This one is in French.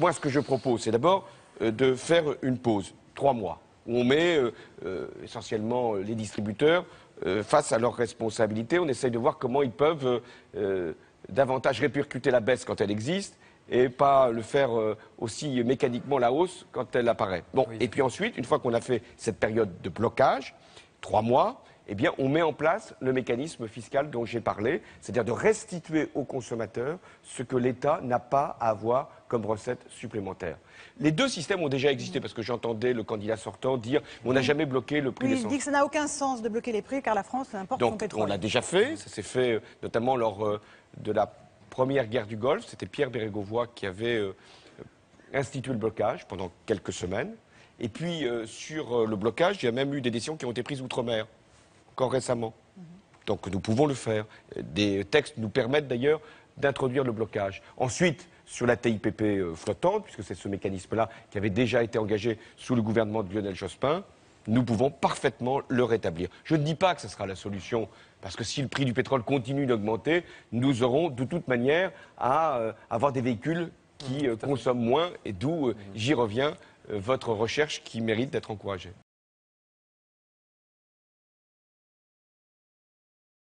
Moi, ce que je propose, c'est d'abord euh, de faire une pause, trois mois, où on met euh, euh, essentiellement les distributeurs face à leurs responsabilités. On essaye de voir comment ils peuvent davantage répercuter la baisse quand elle existe et pas le faire aussi mécaniquement la hausse quand elle apparaît. Bon, et puis ensuite, une fois qu'on a fait cette période de blocage, trois mois, eh bien, on met en place le mécanisme fiscal dont j'ai parlé, c'est-à-dire de restituer aux consommateurs ce que l'État n'a pas à avoir comme recette supplémentaire. Les deux systèmes ont déjà existé, parce que j'entendais le candidat sortant dire on n'a jamais bloqué le prix oui, l'essence. Il dit que ça n'a aucun sens de bloquer les prix, car la France importe Donc, son pétrole. on l'a déjà fait, ça s'est fait euh, notamment lors euh, de la première guerre du Golfe. C'était Pierre Bérégovoy qui avait euh, institué le blocage pendant quelques semaines. Et puis, sur le blocage, il y a même eu des décisions qui ont été prises outre-mer encore récemment. Donc nous pouvons le faire. Des textes nous permettent d'ailleurs d'introduire le blocage. Ensuite, sur la TIPP euh, flottante, puisque c'est ce mécanisme-là qui avait déjà été engagé sous le gouvernement de Lionel Jospin, nous pouvons parfaitement le rétablir. Je ne dis pas que ce sera la solution, parce que si le prix du pétrole continue d'augmenter, nous aurons de toute manière à euh, avoir des véhicules qui euh, consomment moins, et d'où, j'y reviens, votre recherche qui mérite d'être encouragée.